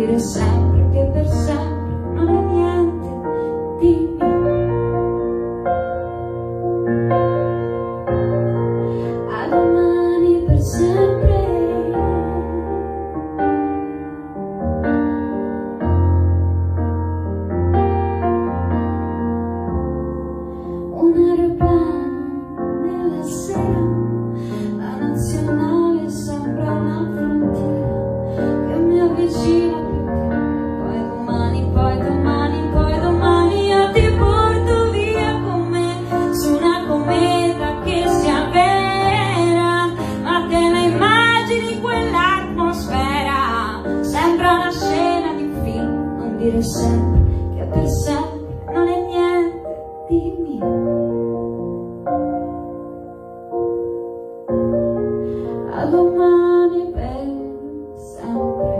dire sempre che per sempre non è niente di più. A domani per sempre. Un aeroplano nella sera. sé che per sé non è niente di mio. A domani sempre.